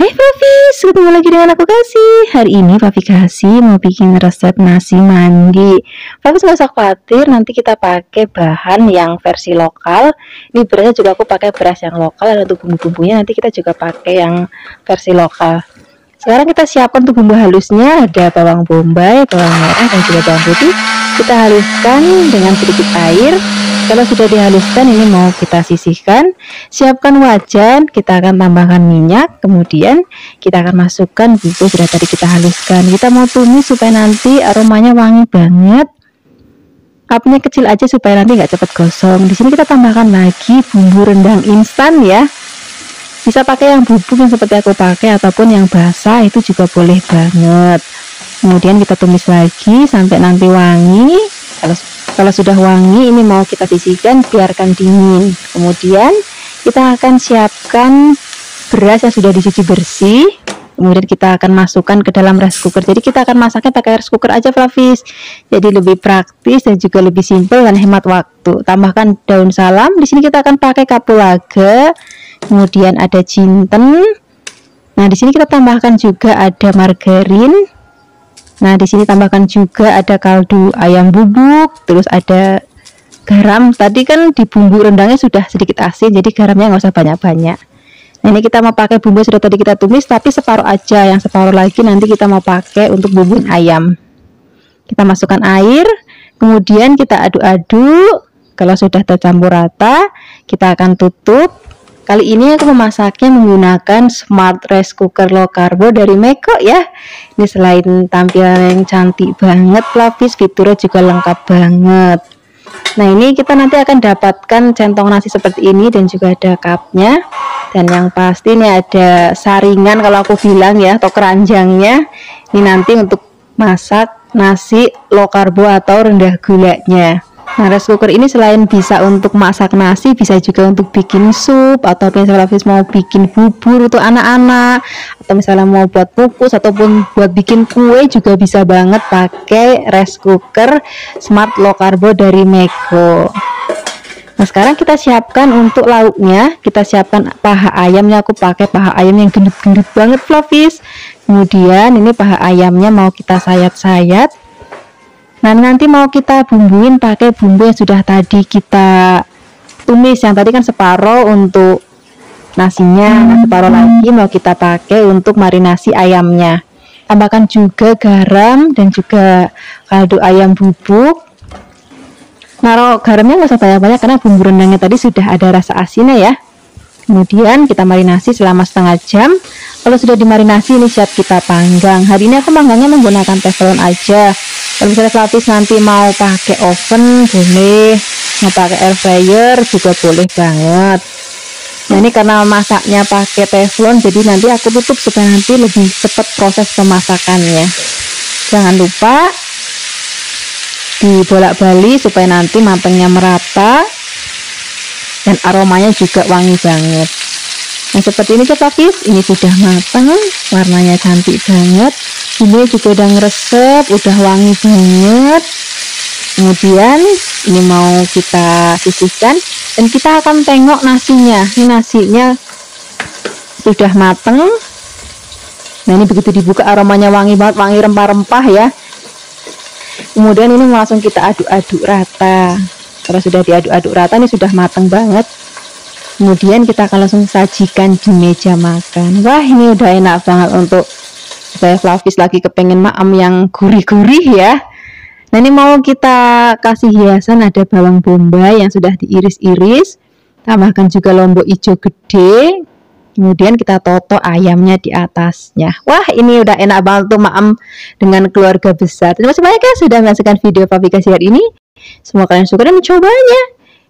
Hai Fafis, ketemu lagi dengan aku Kasih. Hari ini Fafi Kasih mau bikin resep nasi mandi. Fafis gak usah khawatir, nanti kita pakai bahan yang versi lokal. Ini berasnya juga aku pakai beras yang lokal Dan untuk bumbu-bumbunya nanti kita juga pakai yang versi lokal. Sekarang kita siapkan untuk bumbu halusnya. Ada bawang bombay, bawang merah, dan juga bawang putih. Kita haluskan dengan sedikit air kalau sudah dihaluskan ini mau kita sisihkan. Siapkan wajan kita akan tambahkan minyak. Kemudian kita akan masukkan bumbu sudah tadi kita haluskan. Kita mau tumis supaya nanti aromanya wangi banget. Apinya kecil aja supaya nanti nggak cepat gosong. Di sini kita tambahkan lagi bumbu rendang instan ya. Bisa pakai yang bubuk yang seperti aku pakai ataupun yang basah itu juga boleh banget. Kemudian kita tumis lagi sampai nanti wangi kalau kalau sudah wangi ini mau kita sisihkan biarkan dingin. Kemudian kita akan siapkan beras yang sudah dicuci bersih. Kemudian kita akan masukkan ke dalam rice cooker. Jadi kita akan masaknya pakai rice cooker aja Flavis jadi lebih praktis dan juga lebih simpel dan hemat waktu. Tambahkan daun salam. Di sini kita akan pakai kapulaga. Kemudian ada jinten. Nah di sini kita tambahkan juga ada margarin Nah, di sini tambahkan juga ada kaldu ayam bubuk, terus ada garam. Tadi kan di bumbu rendangnya sudah sedikit asin, jadi garamnya nggak usah banyak-banyak. Nah, ini kita mau pakai bumbu sudah tadi kita tumis, tapi separuh aja. Yang separuh lagi nanti kita mau pakai untuk bumbu ayam. Kita masukkan air, kemudian kita aduk-aduk. Kalau sudah tercampur rata, kita akan tutup Kali ini aku memasaknya menggunakan smart rice cooker low carbo dari Meko ya. Ini selain tampilan yang cantik banget, lapis fiturnya juga lengkap banget. Nah ini kita nanti akan dapatkan centong nasi seperti ini dan juga ada cupnya. Dan yang pasti ini ada saringan kalau aku bilang ya atau keranjangnya. Ini nanti untuk masak nasi low carbo atau rendah gulanya. Nah, rice cooker ini selain bisa untuk masak nasi, bisa juga untuk bikin sup atau misalnya mau bikin bubur untuk anak-anak atau misalnya mau buat kukus ataupun buat bikin kue juga bisa banget pakai rice cooker smart low carbo dari Meko. Nah sekarang kita siapkan untuk lauknya. Kita siapkan paha ayamnya. Aku pakai paha ayam yang gendut-gendut banget Flavis Kemudian ini paha ayamnya mau kita sayat-sayat Nah nanti mau kita bumbuin pakai bumbu yang sudah tadi kita tumis yang tadi kan separoh untuk nasinya. Nah, separoh lagi mau kita pakai untuk marinasi ayamnya. Tambahkan juga garam dan juga kaldu ayam bubuk. Naruh garamnya nggak usah banyak-banyak karena bumbu rendangnya tadi sudah ada rasa asinnya ya. Kemudian kita marinasi selama setengah jam. Kalau sudah dimarinasi ini siap kita panggang. Hari ini aku panggangnya menggunakan teflon aja kalau misalnya Flavis nanti mau pakai oven boleh. Mau pakai air fryer juga boleh banget. Nah ini karena masaknya pakai teflon jadi nanti aku tutup supaya nanti lebih cepat proses pemasakannya. Jangan lupa dibolak-balik supaya nanti matangnya merata dan aromanya juga wangi banget nah seperti ini coba ini sudah matang warnanya cantik banget. Ini juga udah ngeresep udah wangi banget. Kemudian ini mau kita sisihkan. Dan kita akan tengok nasinya. Ini nasinya sudah mateng nah ini begitu dibuka aromanya wangi banget wangi rempah-rempah ya. Kemudian ini langsung kita aduk-aduk rata. Kalau sudah diaduk-aduk rata ini sudah mateng banget kemudian kita akan langsung sajikan di meja makan. Wah ini udah enak banget untuk saya Flavis lagi kepengen maam yang gurih-gurih ya. Nah ini mau kita kasih hiasan ada bawang bombay yang sudah diiris-iris. Tambahkan juga lombok hijau gede. Kemudian kita toto ayamnya di atasnya. Wah ini udah enak banget tuh maam dengan keluarga besar. Terima kasih banyak ya sudah menyaksikan video Papi kasih hari ini. Semoga kalian suka dan mencobanya.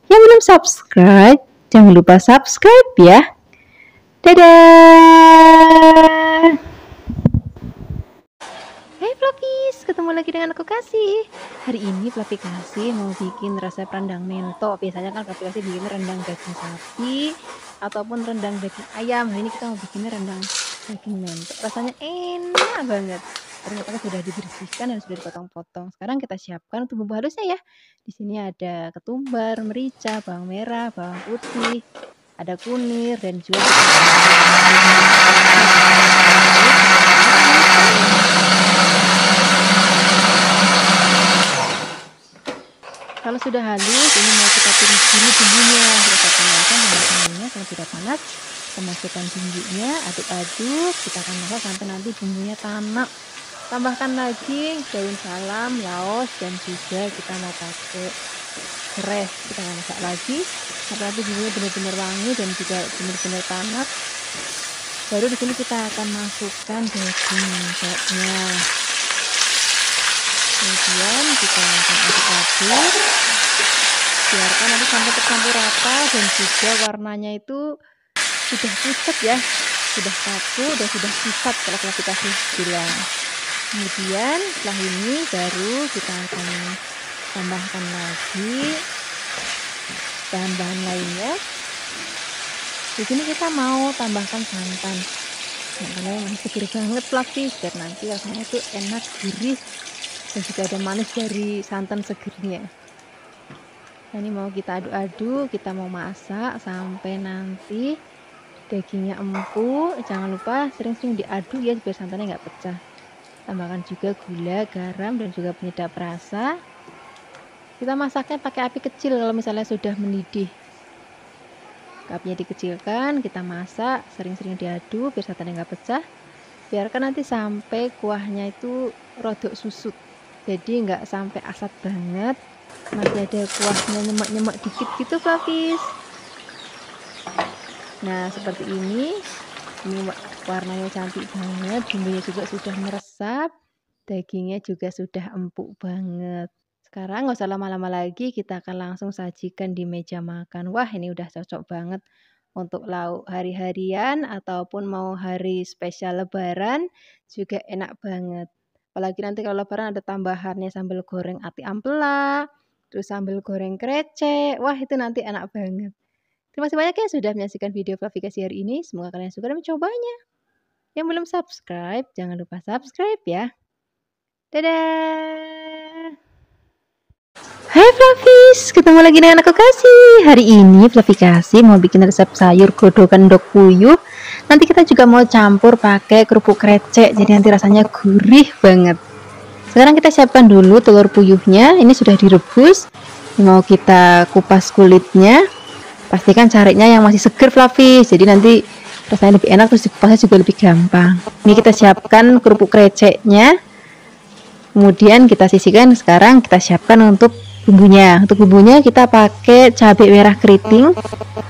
Yang belum subscribe jangan lupa subscribe ya dadah Flopis, ketemu lagi dengan aku Kasih. Hari ini Fluffy Kasih mau bikin resep rendang mento. Biasanya kan Fluffy Kasih bikin rendang daging sapi ataupun rendang daging ayam. Hari ini kita mau bikin rendang daging mento. Rasanya enak banget ternyata sudah dibersihkan dan sudah dipotong-potong. Sekarang kita siapkan untuk bumbu halusnya ya. Di sini ada ketumbar, merica, bawang merah, bawang putih, ada kunir dan juga Kalau sudah halus, ini mau kita tumis dulu bumbunya. Kita tambahkan dengan bumbunya kalau tidak panas. Kita masukkan bumbunya, aduk-aduk. Kita akan masak sampai nanti bumbunya tanak tambahkan lagi daun salam laos dan juga kita mau pakai serai kita masak lagi sampai nanti bumbunya benar-benar wangi dan juga benar-benar tanak baru di sini kita akan masukkan daging minjaknya kemudian kita akan aduk-aduk biarkan nanti sampai tercampur rata dan juga warnanya itu sudah pucat ya. Sudah kaku dan sudah sifat kalau kita bilang kemudian setelah ini baru kita akan tambahkan lagi bahan-bahan lainnya. Di sini kita mau tambahkan santan. Santannya masih seger banget fluffy biar nanti rasanya itu enak gurih dan juga ada manis dari santan segernya nah, ini mau kita aduk-aduk kita mau masak sampai nanti dagingnya empuk. Jangan lupa sering-sering diaduk ya biar santannya nggak pecah tambahkan juga gula garam dan juga penyedap rasa. Kita masaknya pakai api kecil kalau misalnya sudah mendidih. Apinya dikecilkan kita masak sering-sering diaduk biar santannya nggak pecah. Biarkan nanti sampai kuahnya itu rodok susut. Jadi nggak sampai asat banget. Masih ada kuahnya nyemak-nyemak dikit gitu Flavis nah seperti ini. Ini warnanya cantik banget bumbunya juga sudah meresap dagingnya juga sudah empuk banget. Sekarang nggak usah lama-lama lagi kita akan langsung sajikan di meja makan. Wah ini udah cocok banget untuk lauk hari-harian ataupun mau hari spesial lebaran juga enak banget. Apalagi nanti kalau lebaran ada tambahannya sambal goreng ati ampela terus sambal goreng krecek. Wah itu nanti enak banget. Terima kasih banyak ya sudah menyaksikan video klarifikasi hari ini. Semoga kalian suka dan mencobanya. Yang belum subscribe, jangan lupa subscribe ya. Dadah! Hai Flavis, ketemu lagi dengan aku Kasih. Hari ini Fluffy Kasih mau bikin resep sayur godokan dok puyuh. Nanti kita juga mau campur pakai kerupuk krecek, jadi nanti rasanya gurih banget. Sekarang kita siapkan dulu telur puyuhnya. Ini sudah direbus. Mau kita kupas kulitnya pastikan carinya yang masih seger fluffy jadi nanti rasanya lebih enak terus dikupasnya juga lebih gampang. Ini kita siapkan kerupuk kreceknya. Kemudian kita sisihkan sekarang kita siapkan untuk bumbunya. Untuk bumbunya kita pakai cabai merah keriting.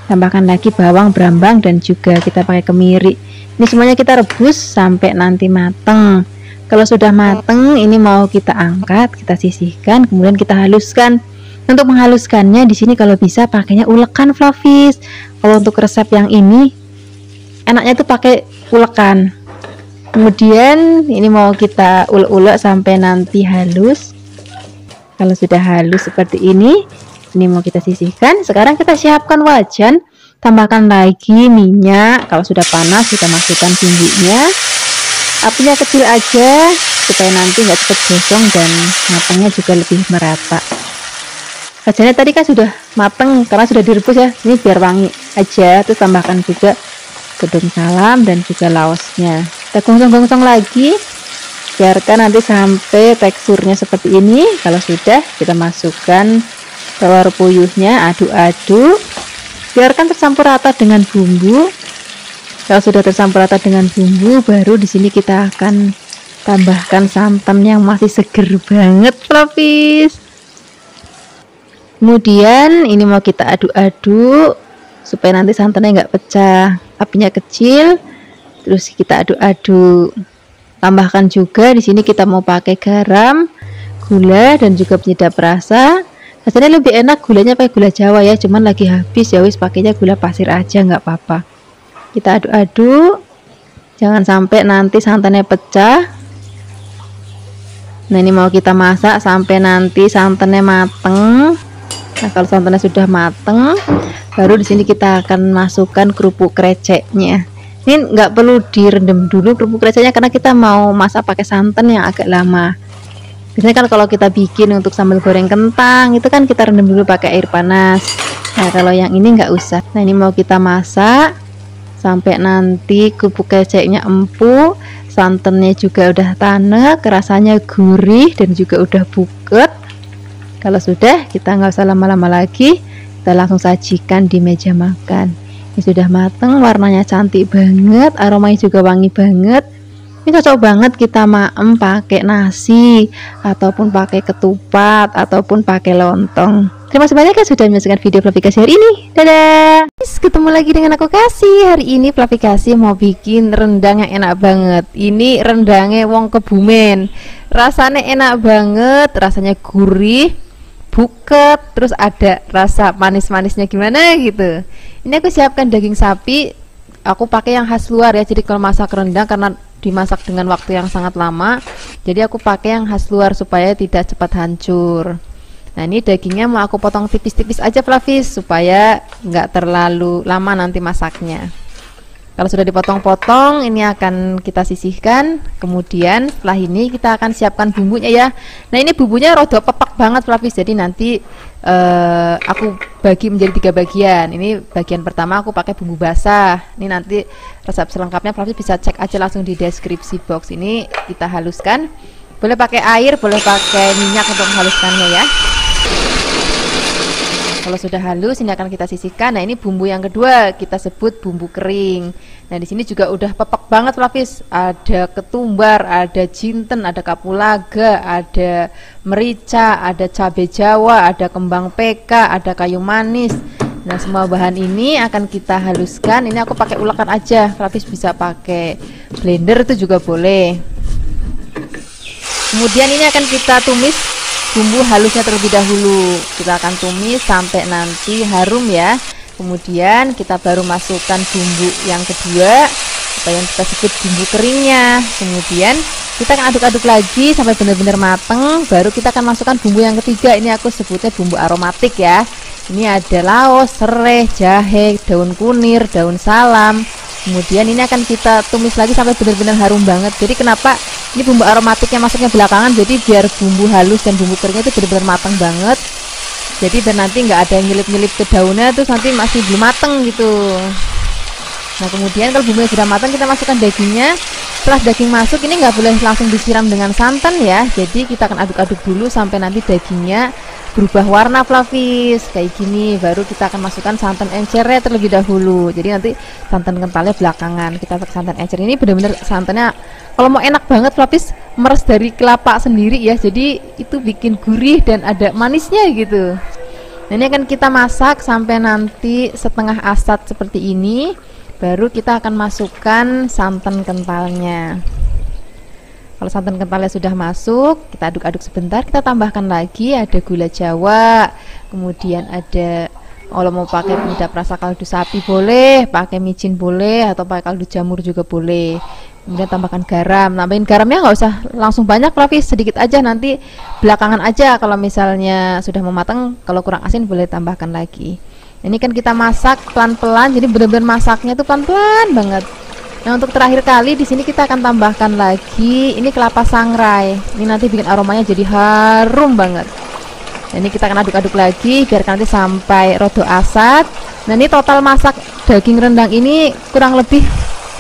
Tambahkan lagi bawang berambang dan juga kita pakai kemiri. Ini semuanya kita rebus sampai nanti mateng. Kalau sudah mateng ini mau kita angkat kita sisihkan kemudian kita haluskan. Untuk menghaluskannya di sini kalau bisa pakainya ulekan flavis. Kalau untuk resep yang ini enaknya itu pakai ulekan. Kemudian ini mau kita ulek-ulek sampai nanti halus. Kalau sudah halus seperti ini, ini mau kita sisihkan. Sekarang kita siapkan wajan, tambahkan lagi minyak. Kalau sudah panas kita masukkan bumbunya. Apinya kecil aja supaya nanti nggak cepat gosong dan matangnya juga lebih merata Kacanya tadi kan sudah mateng karena sudah direbus ya. Ini biar wangi aja. Terus tambahkan juga gedung salam dan juga laosnya. Kita gongsong-gongsong lagi. Biarkan nanti sampai teksturnya seperti ini. Kalau sudah, kita masukkan telur puyuhnya, aduk-aduk. Biarkan tercampur rata dengan bumbu. Kalau sudah tercampur rata dengan bumbu, baru di sini kita akan tambahkan santan yang masih seger banget, Flavis kemudian ini mau kita aduk-aduk supaya nanti santannya nggak pecah apinya kecil terus kita aduk-aduk. Tambahkan juga di sini kita mau pakai garam gula dan juga penyedap rasa. Rasanya lebih enak gulanya pakai gula jawa ya cuman lagi habis ya wis pakainya gula pasir aja nggak apa-apa. Kita aduk-aduk jangan sampai nanti santannya pecah. Nah ini mau kita masak sampai nanti santannya mateng Nah, kalau santannya sudah mateng, baru di sini kita akan masukkan kerupuk kreceknya. Ini nggak perlu direndam dulu kerupuk kreceknya karena kita mau masak pakai santan yang agak lama. Biasanya kan kalau kita bikin untuk sambal goreng kentang itu kan kita rendam dulu pakai air panas. Nah, kalau yang ini nggak usah. Nah, ini mau kita masak sampai nanti kerupuk kreceknya empuk, santannya juga udah tanek, rasanya gurih dan juga udah buket Kalau sudah, kita nggak usah lama-lama lagi, kita langsung sajikan di meja makan. Ini sudah mateng, warnanya cantik banget, aromanya juga wangi banget. Ini cocok banget kita maem pakai nasi, ataupun pakai ketupat, ataupun pakai lontong. Terima kasih banyak ya sudah menyaksikan video Flavikasi hari ini. Dadah. Ketemu lagi dengan aku Kasih. Hari ini Flavikasi mau bikin rendang yang enak banget. Ini rendangnya wong kebumen. Rasanya enak banget, rasanya gurih, buket, terus ada rasa manis-manisnya gimana gitu. Ini aku siapkan daging sapi. Aku pakai yang khas luar ya. Jadi kalau masak rendang karena dimasak dengan waktu yang sangat lama, jadi aku pakai yang khas luar supaya tidak cepat hancur. Nah ini dagingnya mau aku potong tipis-tipis aja Flavis supaya nggak terlalu lama nanti masaknya. Kalau sudah dipotong-potong, ini akan kita sisihkan. Kemudian setelah ini kita akan siapkan bumbunya ya. Nah ini bumbunya rodo pepak banget Flavis. Jadi nanti uh, aku bagi menjadi tiga bagian. Ini bagian pertama aku pakai bumbu basah. Ini nanti resep selengkapnya Flavis bisa cek aja langsung di deskripsi box. Ini kita haluskan. Boleh pakai air, boleh pakai minyak untuk menghaluskannya ya. Kalau sudah halus ini akan kita sisihkan. Nah, ini bumbu yang kedua kita sebut bumbu kering. Nah, di sini juga udah pepek banget lapis. Ada ketumbar, ada jinten, ada kapulaga, ada merica, ada cabai Jawa, ada kembang peka, ada kayu manis. Nah, semua bahan ini akan kita haluskan. Ini aku pakai ulakan aja. Lapis bisa pakai blender itu juga boleh. Kemudian ini akan kita tumis bumbu halusnya terlebih dahulu. Kita akan tumis sampai nanti harum ya. Kemudian kita baru masukkan bumbu yang kedua atau yang kita sebut bumbu keringnya. Kemudian kita akan aduk-aduk lagi sampai benar-benar mateng. Baru kita akan masukkan bumbu yang ketiga. Ini aku sebutnya bumbu aromatik ya. Ini ada laos, serai, jahe, daun kunir, daun salam. Kemudian ini akan kita tumis lagi sampai benar-benar harum banget. Jadi kenapa ini bumbu aromatiknya masuknya belakangan? Jadi biar bumbu halus dan bumbu keringnya itu benar-benar matang banget. Jadi biar nanti nggak ada yang nyelip-nyelip ke daunnya terus nanti masih belum mateng gitu nah kemudian kalau bumbunya sudah matang kita masukkan dagingnya. Setelah daging masuk ini nggak boleh langsung disiram dengan santan ya. Jadi kita akan aduk-aduk dulu sampai nanti dagingnya berubah warna flavis. Kayak gini baru kita akan masukkan santan encernya terlebih dahulu. Jadi nanti santan kentalnya belakangan. Kita pakai santan encer ini benar-benar santannya kalau mau enak banget flavis meres dari kelapa sendiri ya. Jadi itu bikin gurih dan ada manisnya gitu. Nah, ini akan kita masak sampai nanti setengah asat seperti ini baru kita akan masukkan santan kentalnya kalau santan kentalnya sudah masuk, kita aduk-aduk sebentar, kita tambahkan lagi ada gula jawa, kemudian ada kalau mau pakai penyedap rasa kaldu sapi boleh, pakai micin boleh, atau pakai kaldu jamur juga boleh. Kemudian tambahkan garam, nambahin garamnya nggak usah langsung banyak, tapi sedikit aja nanti belakangan aja. Kalau misalnya sudah mau matang, kalau kurang asin boleh tambahkan lagi. Ini kan kita masak pelan-pelan, jadi benar-benar masaknya itu pelan-pelan banget. Nah untuk terakhir kali di sini kita akan tambahkan lagi ini kelapa sangrai. Ini nanti bikin aromanya jadi harum banget. Nah, ini kita akan aduk-aduk lagi biar nanti sampai rodo asat. Nah ini total masak daging rendang ini kurang lebih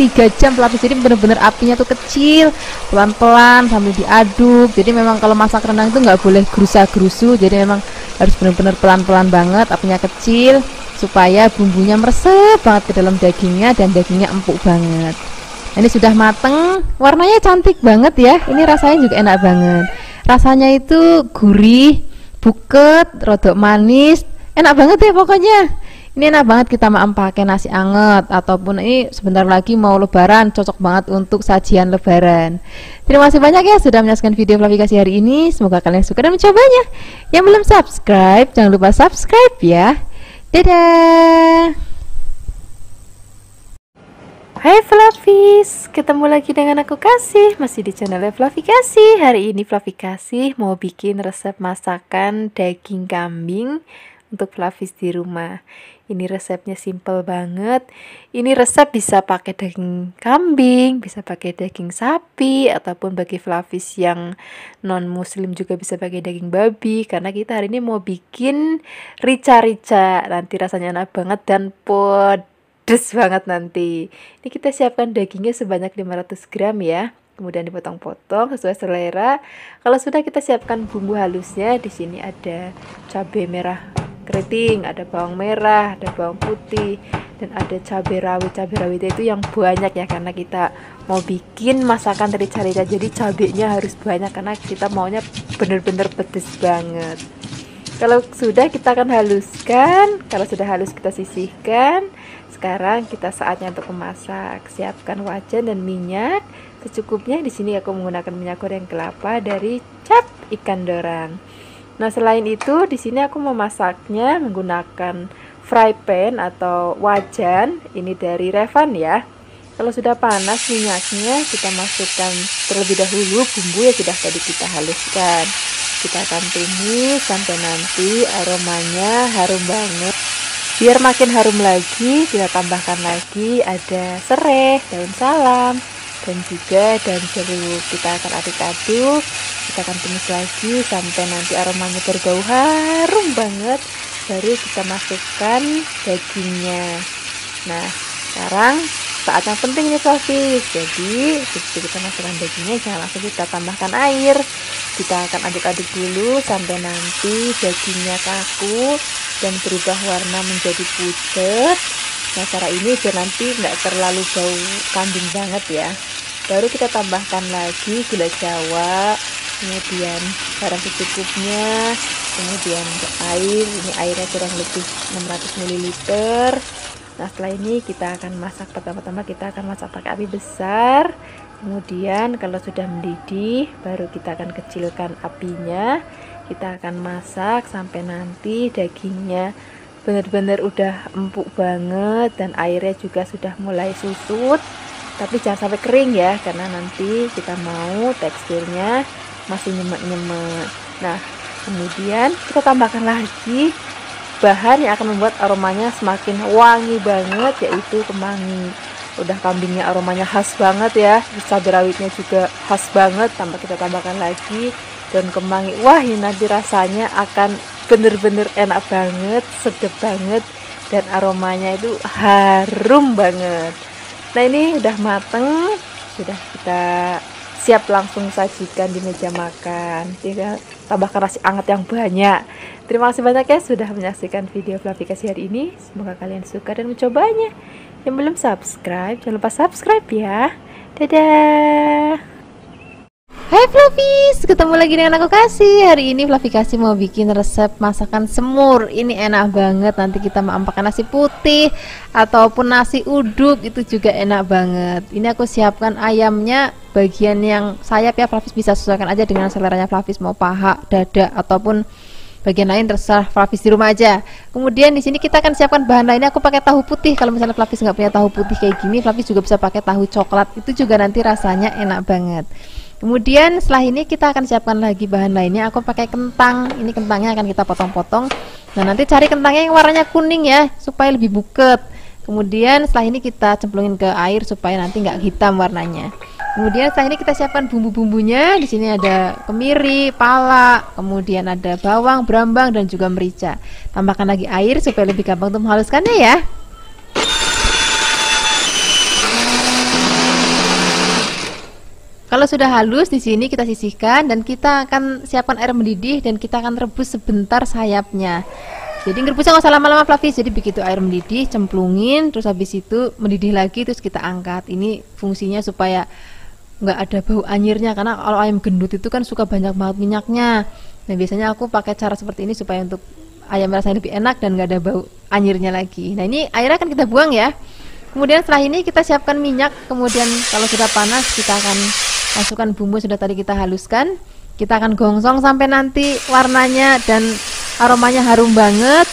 tiga jam pelapis jadi benar-benar apinya tuh kecil pelan-pelan sambil diaduk. Jadi memang kalau masak rendang itu nggak boleh gerusa-gerusu. Jadi memang harus benar-benar pelan-pelan banget apinya kecil supaya bumbunya meresep banget ke dalam dagingnya dan dagingnya empuk banget. Ini sudah mateng. Warnanya cantik banget ya. Ini rasanya juga enak banget. Rasanya itu gurih buket rodok manis. Enak banget ya pokoknya ini enak banget kita makan pakai nasi anget ataupun ini sebentar lagi mau lebaran cocok banget untuk sajian lebaran terima kasih banyak ya sudah menyaksikan video klarifikasi hari ini semoga kalian suka dan mencobanya yang belum subscribe jangan lupa subscribe ya Dadah! Hai Flavis, ketemu lagi dengan aku Kasih, masih di channel Flavi Kasih. Hari ini Flavi Kasih mau bikin resep masakan daging kambing untuk Flavis di rumah. Ini resepnya simple banget. Ini resep bisa pakai daging kambing, bisa pakai daging sapi, ataupun bagi Flavis yang non muslim juga bisa pakai daging babi. Karena kita hari ini mau bikin rica-rica. Nanti rasanya enak banget dan pedes banget nanti. Ini kita siapkan dagingnya sebanyak 500 gram ya. kemudian dipotong-potong sesuai selera. Kalau sudah kita siapkan bumbu halusnya, di sini ada cabai merah keriting, ada bawang merah, ada bawang putih, dan ada cabai rawit. Cabai rawit itu yang banyak ya karena kita mau bikin masakan dari carita. Jadi cabainya harus banyak karena kita maunya bener-bener pedes banget. Kalau sudah kita akan haluskan, kalau sudah halus kita sisihkan. Sekarang kita saatnya untuk memasak. Siapkan wajan dan minyak secukupnya. Di sini aku menggunakan minyak goreng kelapa dari cap ikan dorang. Nah, selain itu di sini aku memasaknya menggunakan fry pan atau wajan. Ini dari Revan ya. Kalau sudah panas minyaknya, kita masukkan terlebih dahulu bumbu yang sudah tadi kita haluskan kita akan tumis sampai nanti aromanya harum banget biar makin harum lagi kita tambahkan lagi ada serai daun salam dan juga daun jeruk kita akan aduk-aduk. Kita akan tumis lagi sampai nanti aromanya berbau harum banget baru kita masukkan dagingnya. Nah sekarang saat yang penting nih Sofi. Jadi begitu kita masukkan dagingnya jangan langsung kita tambahkan air. Kita akan aduk-aduk dulu sampai nanti dagingnya kaku dan berubah warna menjadi pucat nah cara ini biar nanti nggak terlalu bau kambing banget ya. Baru kita tambahkan lagi gula jawa kemudian garam secukupnya kemudian air ini airnya kurang lebih 600 ml Nah setelah ini kita akan masak pertama-tama kita akan masak pakai api besar. Kemudian kalau sudah mendidih baru kita akan kecilkan apinya. Kita akan masak sampai nanti dagingnya benar-benar udah empuk banget dan airnya juga sudah mulai susut. Tapi jangan sampai kering ya karena nanti kita mau teksturnya masih nyemek-nyemek. Nah kemudian kita tambahkan lagi bahan yang akan membuat aromanya semakin wangi banget yaitu kemangi. Udah kambingnya aromanya khas banget ya cabai rawitnya juga khas banget. Tambah kita tambahkan lagi daun kemangi. Wah ini nanti rasanya akan bener-bener enak banget sedap banget dan aromanya itu harum banget. Nah ini udah mateng sudah kita siap langsung sajikan di meja makan. Tinggal tambahkan nasi hangat yang banyak. Terima kasih banyak ya sudah menyaksikan video Flavikasi hari ini. Semoga kalian suka dan mencobanya. Yang belum subscribe jangan lupa subscribe ya. Dadah Hai Flavis, ketemu lagi dengan aku Kasih. Hari ini Flavi Kasih mau bikin resep masakan semur. Ini enak banget, nanti kita mau nasi putih Ataupun nasi uduk, itu juga enak banget. Ini aku siapkan ayamnya bagian yang sayap ya Flavis bisa sesuaikan aja dengan seleranya Flavis Mau paha, dada, ataupun bagian lain terserah Flavis di rumah aja. Kemudian di sini kita akan siapkan bahan lainnya. Aku pakai tahu putih. Kalau misalnya Flavis nggak punya tahu putih kayak gini Flavis juga bisa pakai tahu coklat. Itu juga nanti rasanya enak banget Kemudian setelah ini kita akan siapkan lagi bahan lainnya. Aku pakai kentang. Ini kentangnya akan kita potong-potong. Nah, nanti cari kentangnya yang warnanya kuning ya, supaya lebih buket. Kemudian setelah ini kita cemplungin ke air supaya nanti nggak hitam warnanya. Kemudian setelah ini kita siapkan bumbu-bumbunya. Di sini ada kemiri, pala, kemudian ada bawang, brambang dan juga merica. Tambahkan lagi air supaya lebih gampang untuk menghaluskannya ya. Kalau sudah halus di sini kita sisihkan dan kita akan siapkan air mendidih dan kita akan rebus sebentar sayapnya. Jadi ngerebusnya nggak usah lama-lama Flavis. Jadi begitu air mendidih, cemplungin, terus habis itu mendidih lagi, terus kita angkat. Ini fungsinya supaya nggak ada bau anyirnya karena kalau ayam gendut itu kan suka banyak banget minyaknya. Nah biasanya aku pakai cara seperti ini supaya untuk ayam rasanya lebih enak dan nggak ada bau anyirnya lagi. Nah ini airnya akan kita buang ya. Kemudian setelah ini kita siapkan minyak. Kemudian kalau sudah panas kita akan masukkan bumbu sudah tadi kita haluskan. Kita akan gongsong sampai nanti warnanya dan aromanya harum banget.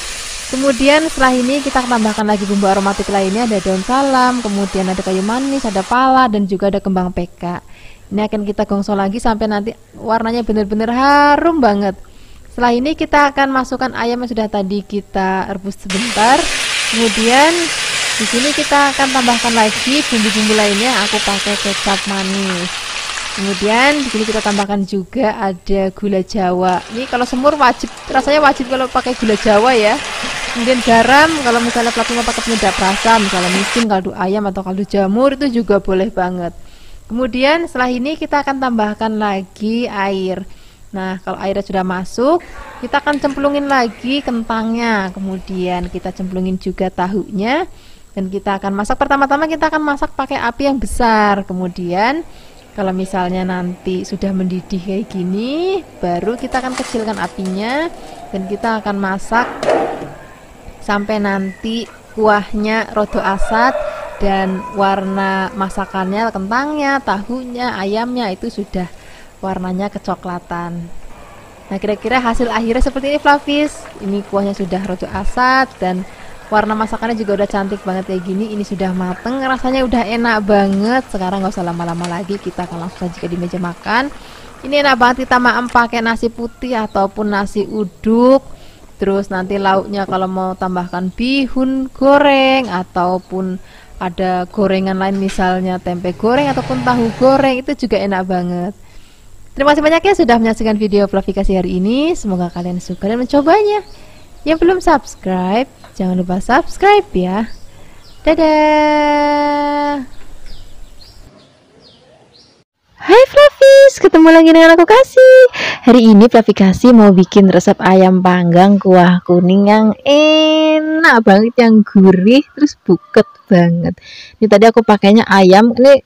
Kemudian setelah ini kita tambahkan lagi bumbu aromatik lainnya. Ada daun salam kemudian ada kayu manis ada pala dan juga ada kembang peka. Ini akan kita gongsong lagi sampai nanti warnanya benar-benar harum banget. Setelah ini kita akan masukkan ayam yang sudah tadi kita rebus sebentar. Kemudian di sini kita akan tambahkan lagi bumbu-bumbu lainnya. Aku pakai kecap manis Kemudian di sini kita tambahkan juga ada gula jawa. Ini kalau semur wajib rasanya wajib kalau pakai gula jawa ya. Kemudian garam kalau misalnya pelaku mau pakai penyedap rasa, misalnya micin, kaldu ayam atau kaldu jamur itu juga boleh banget. kemudian setelah ini kita akan tambahkan lagi air Nah, kalau airnya sudah masuk, kita akan cemplungin lagi kentangnya. Kemudian kita cemplungin juga tahunya dan kita akan masak. Pertama-tama kita akan masak pakai api yang besar. Kemudian kalau misalnya nanti sudah mendidih kayak gini, baru kita akan kecilkan apinya dan kita akan masak sampai nanti kuahnya rodo asat dan warna masakannya, kentangnya, tahunya, ayamnya itu sudah warnanya kecoklatan. Nah kira-kira hasil akhirnya seperti ini Flavis. Ini kuahnya sudah roti asat dan warna masakannya juga udah cantik banget kayak gini. Ini sudah mateng rasanya udah enak banget. Sekarang nggak usah lama-lama lagi kita akan langsung saja di meja makan. Ini enak banget kita maem pakai nasi putih ataupun nasi uduk. Terus nanti lauknya kalau mau tambahkan bihun goreng ataupun ada gorengan lain misalnya tempe goreng ataupun tahu goreng itu juga enak banget. Terima kasih banyak ya sudah menyaksikan video Flavikasi hari ini. Semoga kalian suka dan mencobanya. Yang belum subscribe, jangan lupa subscribe ya. Dadah. Hai Flavis, ketemu lagi dengan aku Kasih. Hari ini Flavikasi mau bikin resep ayam panggang kuah kuning yang enak banget, yang gurih, terus buket banget. Ini tadi aku pakainya ayam, ini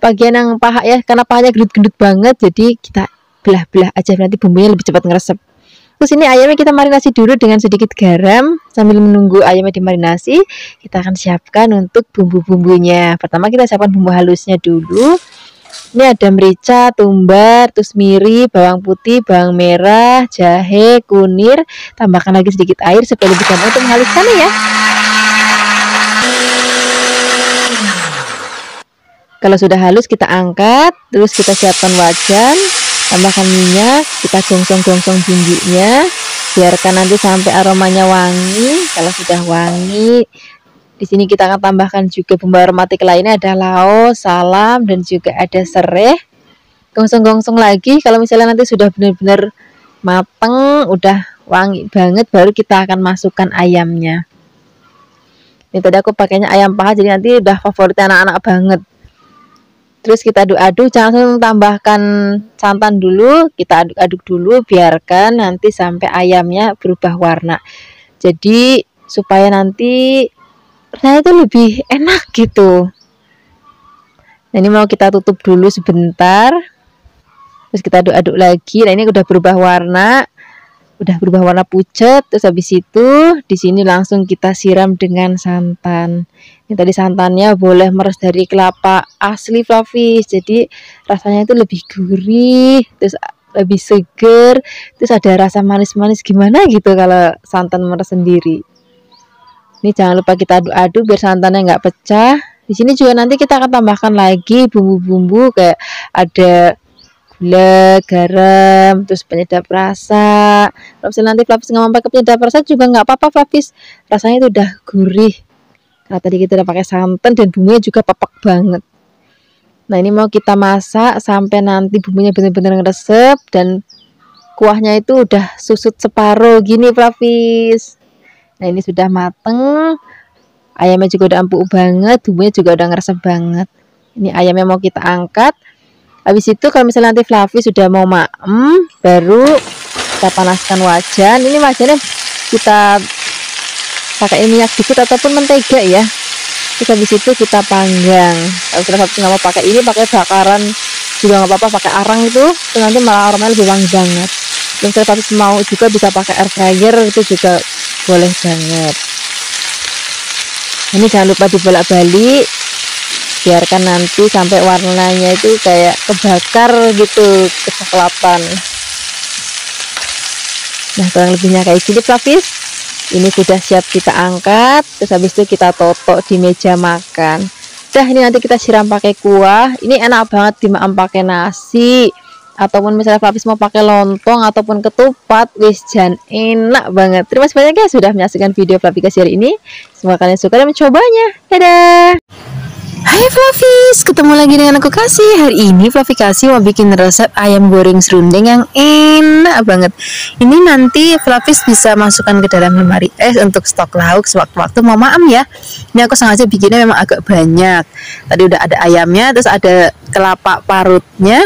bagian yang paha ya karena pahanya gendut-gendut banget jadi kita belah-belah aja nanti bumbunya lebih cepat ngeresep terus ini ayamnya kita marinasi dulu dengan sedikit garam. Sambil menunggu ayamnya dimarinasi kita akan siapkan untuk bumbu-bumbunya. Pertama kita siapkan bumbu halusnya dulu. Ini ada merica, tumbar, terus miri, bawang putih, bawang merah, jahe, kunir. Tambahkan lagi sedikit air supaya lebih gampang untuk menghaluskannya ya. Kalau sudah halus kita angkat, terus kita siapkan wajan, tambahkan minyak, kita gongsong-gongsong bumbunya, biarkan nanti sampai aromanya wangi. Kalau sudah wangi, di sini kita akan tambahkan juga bumbu aromatik lainnya ada laos, salam, dan juga ada serai. Gongsong-gongsong lagi, kalau misalnya nanti sudah benar-benar mateng, udah wangi banget, baru kita akan masukkan ayamnya. Ini tadi aku pakainya ayam paha, jadi nanti udah favorit anak-anak banget terus kita aduk-aduk jangan langsung tambahkan santan dulu. Kita aduk-aduk dulu biarkan nanti sampai ayamnya berubah warna. Jadi supaya nanti rasanya itu lebih enak gitu. Nah ini mau kita tutup dulu sebentar. Terus kita aduk-aduk lagi. Nah ini udah berubah warna udah berubah warna pucat terus habis itu di sini langsung kita siram dengan santan. Ini tadi santannya boleh meres dari kelapa asli Flavis jadi rasanya itu lebih gurih terus lebih seger terus ada rasa manis-manis. Gimana gitu kalau santan meres sendiri? Ini jangan lupa kita aduk-aduk biar santannya nggak pecah. Di sini juga nanti kita akan tambahkan lagi bumbu-bumbu kayak ada gula, garam, terus penyedap rasa. Kalau misalnya nanti Flavis nggak mau pakai penyedap rasa juga nggak apa-apa Flavis. Rasanya itu udah gurih. Karena tadi kita udah pakai santan dan bumbunya juga papak banget. Nah ini mau kita masak sampai nanti bumbunya benar-benar ngeresep dan kuahnya itu udah susut separuh gini Flavis. Nah ini sudah mateng. Ayamnya juga udah empuk banget, bumbunya juga udah ngeresep banget. Ini ayamnya mau kita angkat habis itu kalau misalnya nanti Fluffy sudah mau maem baru kita panaskan wajan. Ini wajannya kita pakai minyak dikit ataupun mentega ya. Terus habis itu kita panggang. Kalau sudah nggak mau pakai ini pakai bakaran juga nggak apa-apa pakai arang itu. Itu nanti malah aromanya lebih wangi banget. Dan saya mau juga bisa pakai air fryer itu juga boleh banget. Ini jangan lupa dibolak-balik biarkan nanti sampai warnanya itu kayak kebakar gitu kecoklatan nah kurang lebihnya kayak gini Flavis ini sudah siap kita angkat terus habis itu kita totok di meja makan. Dah ini nanti kita siram pakai kuah. Ini enak banget dimakan pakai nasi ataupun misalnya Flavis mau pakai lontong ataupun ketupat wis jan enak banget. Terima kasih banyak ya sudah menyaksikan video Flavis hari ini. Semoga kalian suka dan mencobanya. Dadah Hai Flavis, ketemu lagi dengan aku Kasih. Hari ini Flavi Kasih mau bikin resep ayam goreng serundeng yang enak banget. Ini nanti Flavis bisa masukkan ke dalam lemari. Es untuk stok lauk sewaktu-waktu. Mau maam ya? Ini aku sengaja bikinnya memang agak banyak. Tadi udah ada ayamnya, terus ada kelapa parutnya.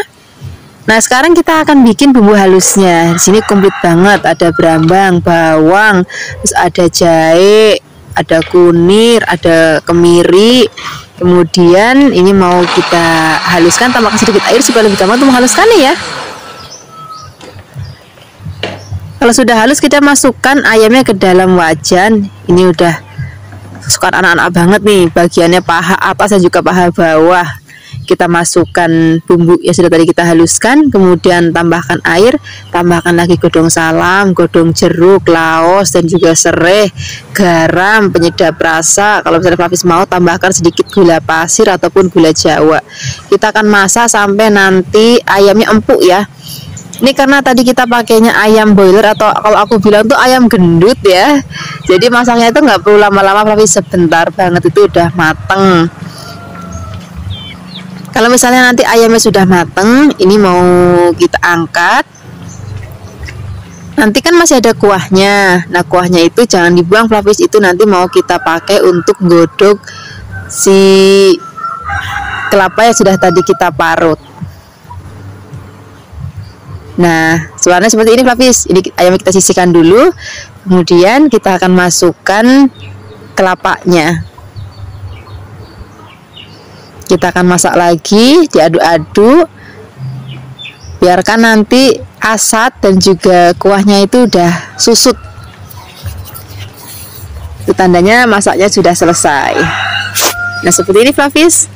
Nah sekarang kita akan bikin bumbu halusnya. Di sini komplit banget. Ada berambang, bawang, terus ada jahe, ada kunir, ada kemiri, kemudian ini mau kita haluskan tambahkan sedikit air supaya lebih gampang untuk menghaluskannya ya. Kalau sudah halus kita masukkan ayamnya ke dalam wajan. Ini udah suka anak-anak banget nih. Bagiannya paha atas dan juga paha bawah kita masukkan bumbu yang sudah tadi kita haluskan kemudian tambahkan air tambahkan lagi godong salam godong jeruk laos dan juga serai garam penyedap rasa. Kalau misalnya Flavis mau tambahkan sedikit gula pasir ataupun gula jawa. Kita akan masak sampai nanti ayamnya empuk ya. Ini karena tadi kita pakainya ayam boiler atau kalau aku bilang tuh ayam gendut ya. Jadi masaknya itu nggak perlu lama-lama tapi sebentar banget itu udah mateng kalau misalnya nanti ayamnya sudah mateng ini mau kita angkat. Nanti kan masih ada kuahnya. Nah kuahnya itu jangan dibuang flavis itu nanti mau kita pakai untuk godok si kelapa yang sudah tadi kita parut. Nah suaranya seperti ini flavis ini ayamnya kita sisihkan dulu. Kemudian kita akan masukkan kelapanya kita akan masak lagi diaduk-aduk. Biarkan nanti asat dan juga kuahnya itu udah susut. Itu tandanya masaknya sudah selesai. Nah seperti ini Flavis.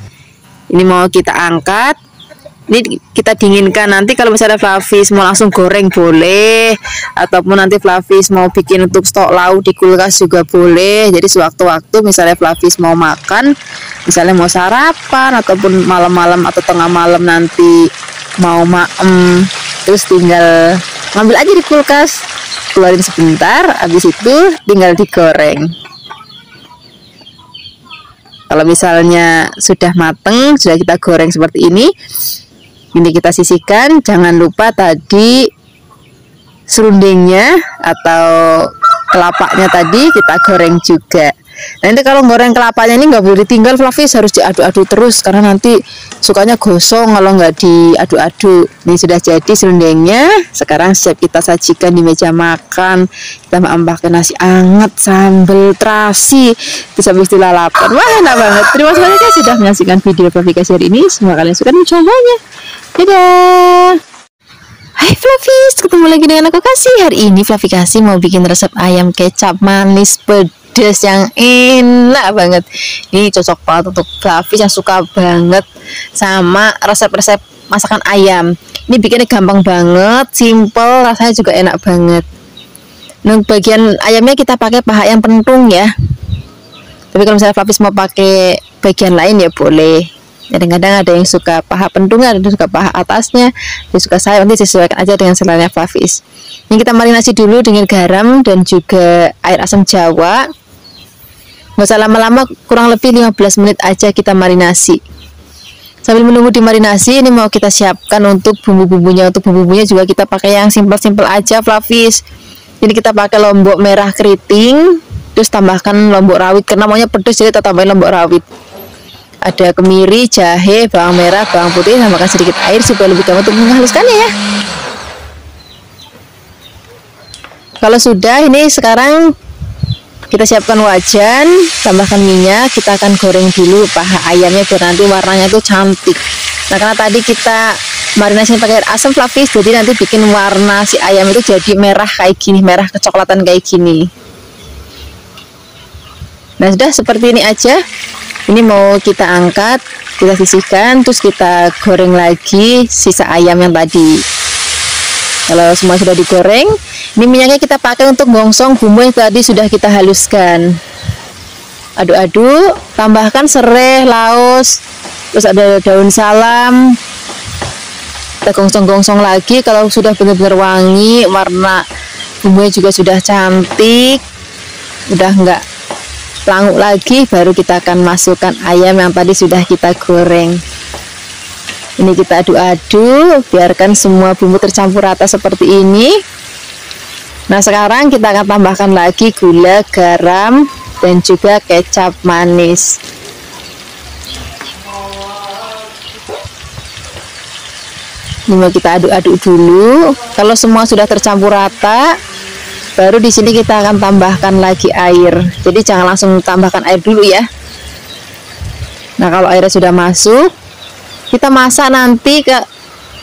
Ini mau kita angkat ini kita dinginkan. Nanti kalau misalnya Flavis mau langsung goreng boleh ataupun nanti Flavis mau bikin untuk stok lauk di kulkas juga boleh. Jadi sewaktu-waktu misalnya Flavis mau makan misalnya mau sarapan ataupun malam-malam atau tengah malam nanti mau maem terus tinggal ngambil aja di kulkas keluarin sebentar habis itu tinggal digoreng. Kalau misalnya sudah mateng sudah kita goreng seperti ini ini kita sisihkan. Jangan lupa tadi serundingnya atau kelapanya tadi kita goreng juga. Nanti kalau goreng kelapanya ini nggak boleh ditinggal Flavis harus diaduk-aduk terus karena nanti sukanya gosong kalau nggak diaduk-aduk. Ini sudah jadi serundengnya sekarang siap kita sajikan di meja makan. Kita menambahkan nasi anget sambal terasi. Terus habis itu lalapan wah enak banget. Terima kasih sudah menyaksikan video aplikasi hari ini. Semoga kalian suka mencobanya Dadah! Hai Flavis, ketemu lagi dengan aku Kasih. Hari ini Flavi Kasih mau bikin resep ayam kecap manis pedas yang enak banget. Ini cocok banget untuk Flavis yang suka banget sama resep-resep masakan ayam. Ini bikinnya gampang banget, simple, rasanya juga enak banget. Nah bagian ayamnya kita pakai paha yang pentung ya. Tapi kalau misalnya Flavis mau pakai bagian lain ya boleh kadang-kadang ada yang suka paha pendungan ada yang suka paha atasnya yang suka saya nanti sesuaikan aja dengan selera Flavis ini kita marinasi dulu dengan garam dan juga air asam jawa. Nggak usah lama-lama kurang lebih 15 menit aja kita marinasi. Sambil menunggu dimarinasi ini mau kita siapkan untuk bumbu-bumbunya. Untuk bumbu-bumbunya juga kita pakai yang simpel-simpel aja Flavis jadi kita pakai lombok merah keriting terus tambahkan lombok rawit karena maunya pedas jadi kita tambahin lombok rawit ada kemiri, jahe, bawang merah, bawang putih, tambahkan sedikit air supaya lebih gampang untuk menghaluskannya ya. Kalau sudah, ini sekarang kita siapkan wajan, tambahkan minyak, kita akan goreng dulu paha ayamnya biar nanti warnanya tuh cantik. Nah karena tadi kita marinasi pakai asam flavis, jadi nanti bikin warna si ayam itu jadi merah kayak gini, merah kecoklatan kayak gini. Nah sudah seperti ini aja ini mau kita angkat kita sisihkan terus kita goreng lagi sisa ayam yang tadi. Kalau semua sudah digoreng ini minyaknya kita pakai untuk gongsong bumbu yang tadi sudah kita haluskan. Aduk-aduk tambahkan serai laos terus ada daun salam. Kita gongsong-gongsong lagi kalau sudah benar-benar wangi warna bumbunya juga sudah cantik udah enggak pelanguk lagi baru kita akan masukkan ayam yang tadi sudah kita goreng. Ini kita aduk-aduk biarkan semua bumbu tercampur rata seperti ini. Nah sekarang kita akan tambahkan lagi gula garam dan juga kecap manis. Ini mau kita aduk-aduk dulu. Kalau semua sudah tercampur rata baru di sini kita akan tambahkan lagi air. Jadi jangan langsung tambahkan air dulu ya. Nah kalau airnya sudah masuk kita masak nanti ke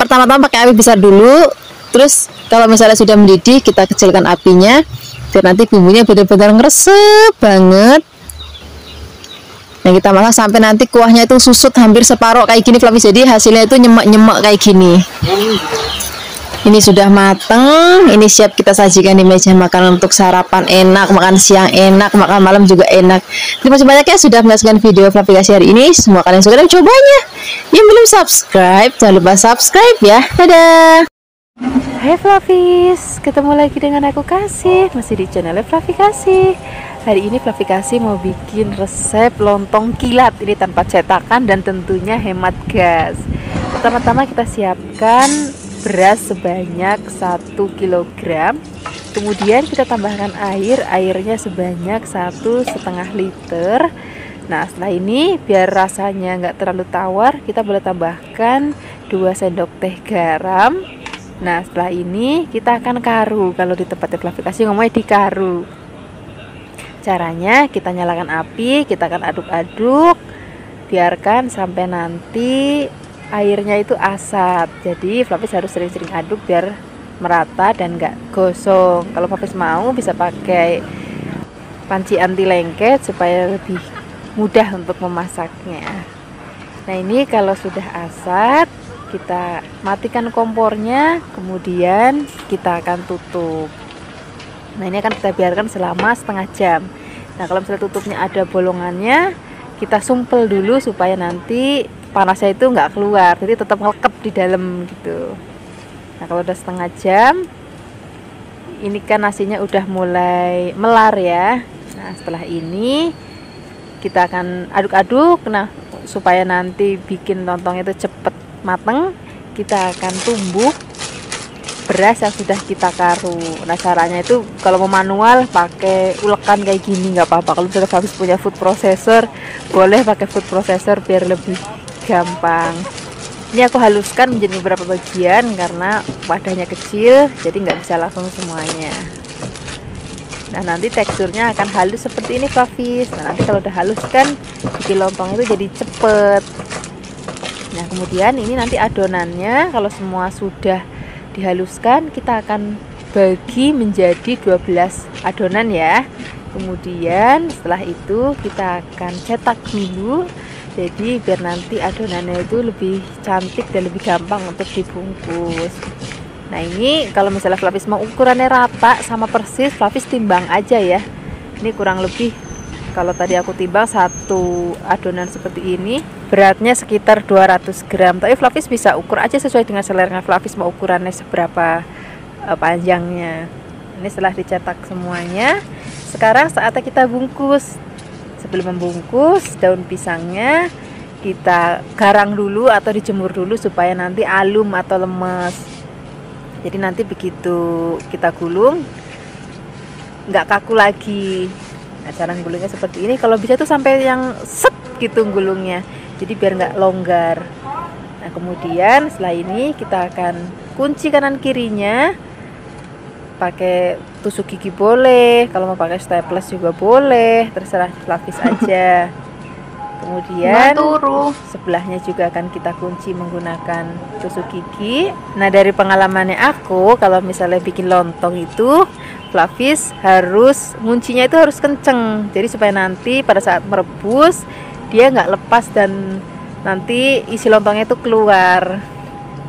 pertama-tama pakai api besar dulu. Terus kalau misalnya sudah mendidih kita kecilkan apinya. Biar nanti bumbunya benar-benar ngeresep banget. Nah kita masak sampai nanti kuahnya itu susut hampir separuh kayak gini Flavis jadi hasilnya itu nyemek-nyemek kayak gini ini sudah mateng ini siap kita sajikan di meja makan untuk sarapan enak makan siang enak makan malam juga enak. Terima kasih banyak ya sudah menyaksikan video aplikasi hari ini. Semua kalian sudah mencobanya yang belum subscribe jangan lupa subscribe ya. Dadah. Hai Flavis, ketemu lagi dengan aku Kasih, masih di channel Flavi Kasih. Hari ini Flavi Kasih mau bikin resep lontong kilat ini tanpa cetakan dan tentunya hemat gas. Pertama-tama kita siapkan beras sebanyak 1 kg kemudian kita tambahkan air airnya sebanyak satu setengah liter. Nah setelah ini biar rasanya nggak terlalu tawar kita boleh tambahkan 2 sendok teh garam. Nah setelah ini kita akan karu. Kalau di tempat klasifikasi ngomongnya di karu caranya kita nyalakan api kita akan aduk-aduk. Biarkan sampai nanti airnya itu asap. Jadi Flavis harus sering-sering aduk biar merata dan enggak gosong. Kalau Flavis mau bisa pakai panci anti lengket supaya lebih mudah untuk memasaknya. Nah ini kalau sudah asat kita matikan kompornya kemudian kita akan tutup. Nah ini akan kita biarkan selama setengah jam. Nah kalau misalnya tutupnya ada bolongannya kita sumpel dulu supaya nanti panasnya itu nggak keluar jadi tetap lekep di dalam gitu. Nah kalau udah setengah jam ini kan nasinya udah mulai melar ya. Nah setelah ini kita akan aduk-aduk. Nah supaya nanti bikin lontong itu cepet mateng kita akan tumbuk beras yang sudah kita karu. Nah caranya itu kalau mau manual pakai ulekan kayak gini nggak apa-apa. Kalau misalnya habis punya food processor boleh pakai food processor biar lebih gampang. Ini aku haluskan menjadi beberapa bagian karena wadahnya kecil jadi nggak bisa langsung semuanya. Nah nanti teksturnya akan halus seperti ini Flavis nah nanti kalau udah halus kan bikin lontong itu jadi cepet. Nah kemudian ini nanti adonannya. Kalau semua sudah dihaluskan kita akan bagi menjadi 12 adonan ya. Kemudian setelah itu kita akan cetak dulu jadi biar nanti adonannya itu lebih cantik dan lebih gampang untuk dibungkus. Nah ini kalau misalnya Flavis mau ukurannya rata sama persis Flavis timbang aja ya. Ini kurang lebih kalau tadi aku timbang satu adonan seperti ini beratnya sekitar 200 gram. Tapi Flavis bisa ukur aja sesuai dengan selera Flavis mau ukurannya seberapa uh, panjangnya. Ini setelah dicetak semuanya. Sekarang saatnya kita bungkus sebelum membungkus daun pisangnya kita garang dulu atau dijemur dulu supaya nanti alum atau lemes. Jadi nanti begitu kita gulung nggak kaku lagi. Nah cara gulungnya seperti ini. Kalau bisa tuh sampai yang set gitu gulungnya. Jadi biar nggak longgar. Nah kemudian setelah ini kita akan kunci kanan kirinya pakai tusuk gigi boleh kalau mau pakai staples juga boleh terserah lapis aja. Kemudian sebelahnya juga akan kita kunci menggunakan tusuk gigi. Nah dari pengalamannya aku kalau misalnya bikin lontong itu Flavis harus kuncinya itu harus kenceng. Jadi supaya nanti pada saat merebus dia nggak lepas dan nanti isi lontongnya itu keluar.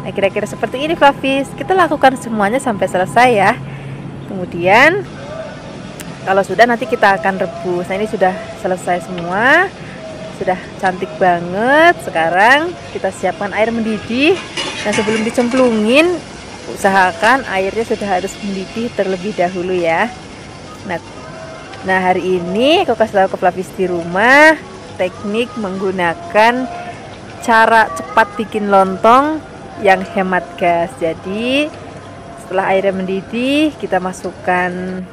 Nah kira-kira seperti ini Flavis. Kita lakukan semuanya sampai selesai ya kemudian kalau sudah nanti kita akan rebus. Nah ini sudah selesai semua. Sudah cantik banget. Sekarang kita siapkan air mendidih. Nah sebelum dicemplungin usahakan airnya sudah harus mendidih terlebih dahulu ya. Nah Nah hari ini aku kasih tahu ke pelapis di rumah teknik menggunakan cara cepat bikin lontong yang hemat gas. Jadi setelah airnya mendidih kita masukkan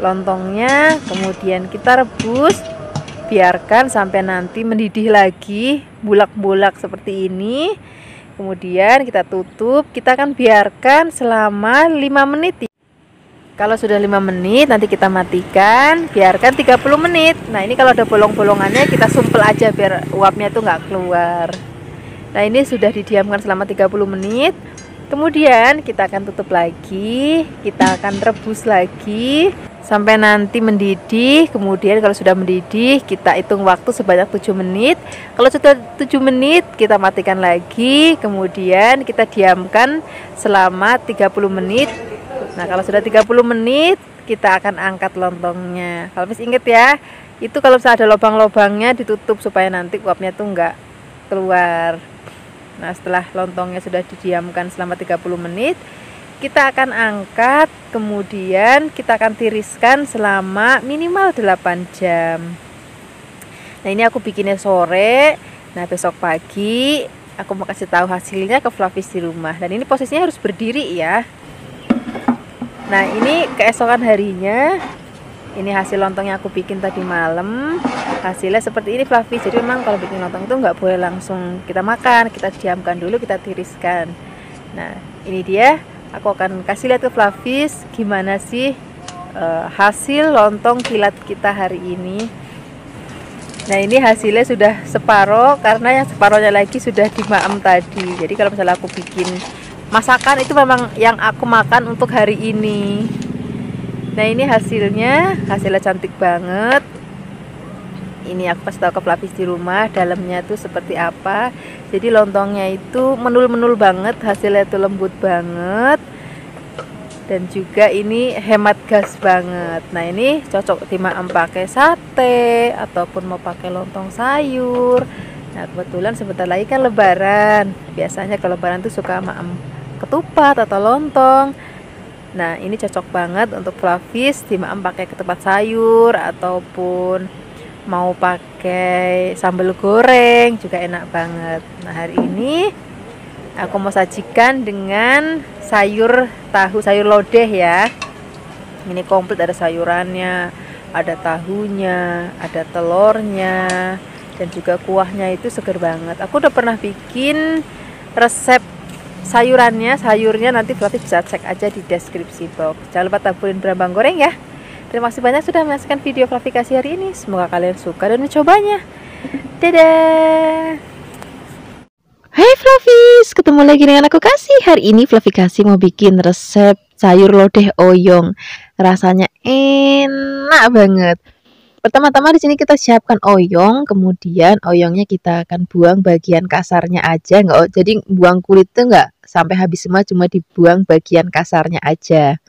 lontongnya, kemudian kita rebus, biarkan sampai nanti mendidih lagi, bulak-bulak seperti ini. Kemudian kita tutup, kita akan biarkan selama 5 menit kalau sudah 5 menit nanti kita matikan, biarkan 30 menit. Nah, ini kalau ada bolong-bolongannya kita sumpel aja biar uapnya itu nggak keluar. Nah, ini sudah didiamkan selama 30 menit. Kemudian kita akan tutup lagi, kita akan rebus lagi sampai nanti mendidih. Kemudian kalau sudah mendidih, kita hitung waktu sebanyak 7 menit. Kalau sudah 7 menit, kita matikan lagi. Kemudian kita diamkan selama 30 menit Nah kalau sudah 30 menit kita akan angkat lontongnya Kalau bisa inget ya Itu kalau misalnya ada lubang-lubangnya ditutup supaya nanti uapnya tuh enggak keluar Nah setelah lontongnya sudah didiamkan selama 30 menit Kita akan angkat Kemudian kita akan tiriskan selama minimal 8 jam. Nah ini aku bikinnya sore. Nah besok pagi aku mau kasih tahu hasilnya ke Flavis di rumah. Dan ini posisinya harus berdiri ya. Nah ini keesokan harinya Ini hasil lontong yang aku bikin tadi malam. Hasilnya seperti ini Fluffy. Jadi memang kalau bikin lontong itu nggak boleh langsung kita makan. Kita diamkan dulu, kita tiriskan. Nah ini dia. Aku akan kasih lihat ke Fluffy Gimana sih uh, hasil lontong kilat kita hari ini. Nah ini hasilnya sudah separoh Karena yang separohnya lagi sudah dimaem tadi. Jadi kalau misalnya aku bikin masakan itu memang yang aku makan untuk hari ini nah ini hasilnya hasilnya cantik banget. Ini aku kasih tahu ke pelapis di rumah dalamnya tuh seperti apa. Jadi lontongnya itu menul-menul banget hasilnya itu lembut banget. Dan juga ini hemat gas banget. Nah ini cocok dimakan pakai sate ataupun mau pakai lontong sayur. Nah kebetulan sebentar lagi kan lebaran. Biasanya kalau lebaran tuh suka maem ketupat atau lontong nah ini cocok banget untuk flavis dimakan pakai ketupat sayur ataupun mau pakai sambal goreng juga enak banget. Nah hari ini aku mau sajikan dengan sayur tahu sayur lodeh ya. Ini komplit ada sayurannya ada tahunya ada telurnya dan juga kuahnya itu seger banget. Aku udah pernah bikin resep sayurannya sayurnya nanti berarti bisa cek aja di deskripsi box jangan lupa taburin berambang goreng ya terima kasih banyak sudah menyaksikan video klarifikasi hari ini semoga kalian suka dan mencobanya dadah Hai Flavis, ketemu lagi dengan aku Kasih. Hari ini Flavi Kasih mau bikin resep sayur lodeh oyong. Rasanya enak banget. Pertama-tama di sini kita siapkan oyong, kemudian oyongnya kita akan buang bagian kasarnya aja, nggak jadi buang kulit tuh nggak sampai habis semua, cuma dibuang bagian kasarnya aja.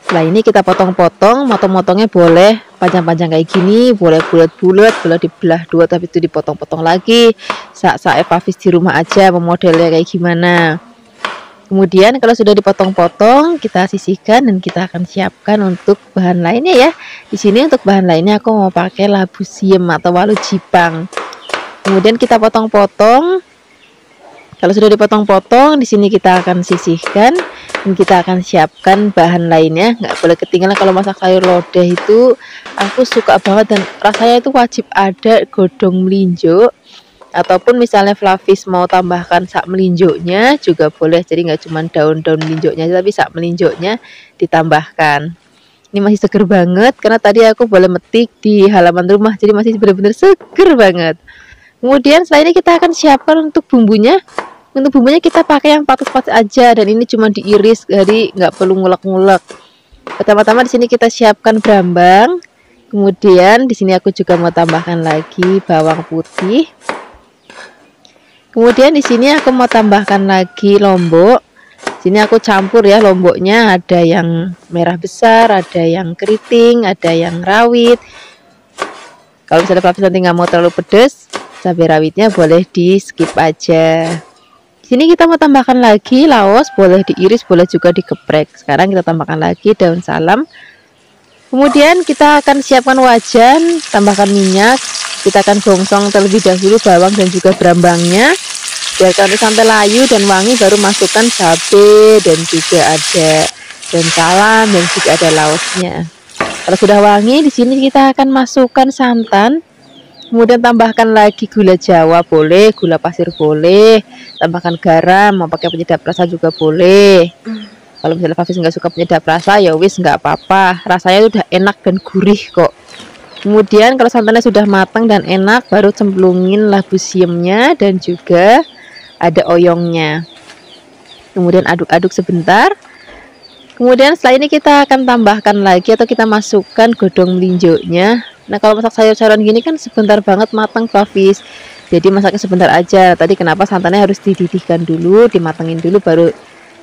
Setelah ini kita potong-potong, motong-motongnya boleh panjang-panjang kayak gini, boleh bulat-bulat, boleh dibelah dua tapi itu dipotong-potong lagi. Saat-saat Evavis di rumah aja, modelnya kayak gimana. Kemudian kalau sudah dipotong-potong, kita sisihkan dan kita akan siapkan untuk bahan lainnya ya. Di sini untuk bahan lainnya aku mau pakai labu siem atau walu jipang. Kemudian kita potong-potong. Kalau sudah dipotong-potong, di sini kita akan sisihkan dan kita akan siapkan bahan lainnya. Nggak boleh ketinggalan kalau masak sayur lodeh itu aku suka banget dan rasanya itu wajib ada godong melinjo ataupun misalnya Flavis mau tambahkan sak melinjoknya juga boleh. Jadi nggak cuma daun-daun melinjoknya tapi sak melinjoknya ditambahkan. Ini masih seger banget karena tadi aku boleh metik di halaman rumah jadi masih benar-benar seger banget. Kemudian setelah ini kita akan siapkan untuk bumbunya. Untuk bumbunya kita pakai yang patus-patus aja dan ini cuma diiris jadi nggak perlu ngulek-ngulek. Pertama-tama di sini kita siapkan berambang kemudian di sini aku juga mau tambahkan lagi bawang putih Kemudian di sini aku mau tambahkan lagi lombok. Sini aku campur ya lomboknya, ada yang merah besar, ada yang keriting, ada yang rawit. Kalau misalnya Papi nanti nggak mau terlalu pedas, cabai rawitnya boleh di skip aja. Sini kita mau tambahkan lagi laos, boleh diiris, boleh juga dikeprek. Sekarang kita tambahkan lagi daun salam. kemudian kita akan siapkan wajan tambahkan minyak kita akan gongsong terlebih dahulu bawang dan juga berambangnya biarkan sampai layu dan wangi baru masukkan cabai dan juga ada dan salam dan juga ada lauknya. Kalau sudah wangi di sini kita akan masukkan santan. Kemudian tambahkan lagi gula jawa boleh. Gula pasir boleh. Tambahkan garam mau pakai penyedap rasa juga boleh. Kalau misalnya Fafis nggak suka penyedap rasa ya wis nggak apa-apa. Rasanya udah enak dan gurih kok kemudian kalau santannya sudah matang dan enak baru cemplungin labu siemnya dan juga ada oyongnya. Kemudian aduk-aduk sebentar. Kemudian setelah ini kita akan tambahkan lagi atau kita masukkan godong melinjonya nah kalau masak sayur-sayuran gini kan sebentar banget matang Fafis jadi masaknya sebentar aja. Tadi kenapa santannya harus dididihkan dulu dimatengin dulu baru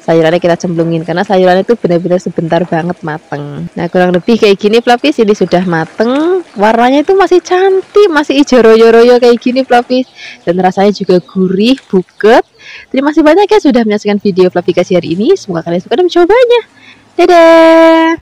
sayurannya kita cemplungin karena sayurannya itu benar-benar sebentar banget mateng. Nah kurang lebih kayak gini Flavis ini sudah mateng. Warnanya itu masih cantik masih hijau royo-royo kayak gini Flavis dan rasanya juga gurih buket. Terima kasih banyak ya sudah menyaksikan video Flavikasi hari ini. Semoga kalian suka dan mencobanya dadah